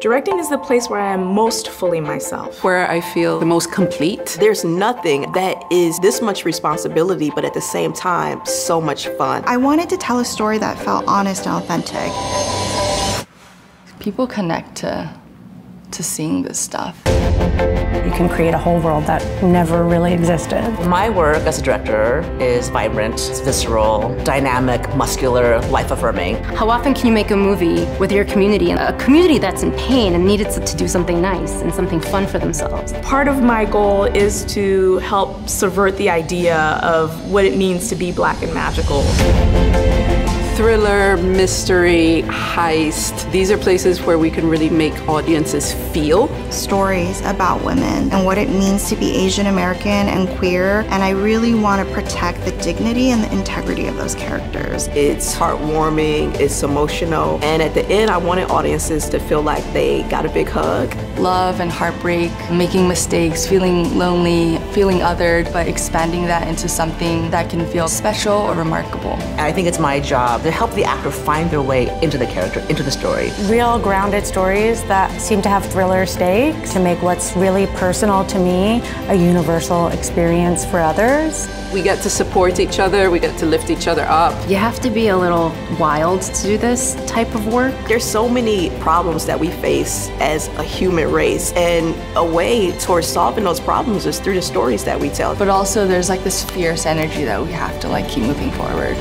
Directing is the place where I am most fully myself. Where I feel the most complete. There's nothing that is this much responsibility, but at the same time, so much fun. I wanted to tell a story that felt honest and authentic. People connect to, to seeing this stuff. You can create a whole world that never really existed. My work as a director is vibrant, visceral, dynamic, muscular, life affirming. How often can you make a movie with your community, a community that's in pain and needed to do something nice and something fun for themselves? Part of my goal is to help subvert the idea of what it means to be black and magical thriller, mystery, heist. These are places where we can really make audiences feel. Stories about women and what it means to be Asian American and queer, and I really want to protect the dignity and the integrity of those characters. It's heartwarming, it's emotional, and at the end, I wanted audiences to feel like they got a big hug. Love and heartbreak, making mistakes, feeling lonely, feeling othered, but expanding that into something that can feel special or remarkable. I think it's my job to help the actor find their way into the character, into the story. Real grounded stories that seem to have thriller stakes to make what's really personal to me a universal experience for others. We get to support each other, we get to lift each other up. You have to be a little wild to do this type of work. There's so many problems that we face as a human race, and a way towards solving those problems is through the stories that we tell. But also there's like this fierce energy that we have to like keep moving forward.